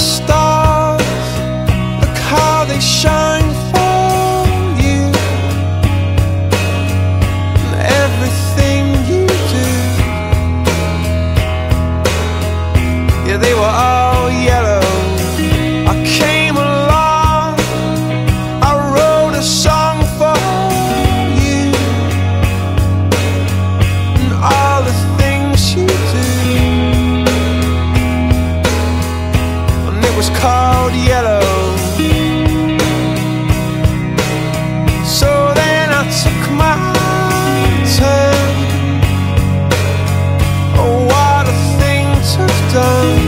stars. Look how they shine for you. And everything you do. Yeah, they were all was called yellow. So then I took my turn. Oh, what a thing to have done.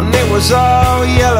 And it was all yellow.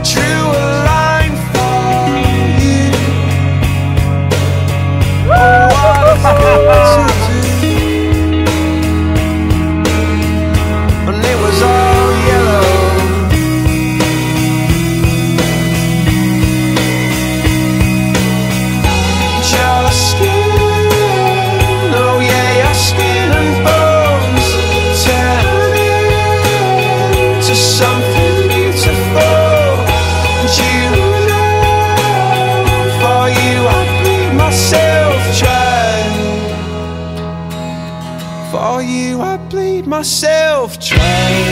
true. myself try For you, I bleed myself trying.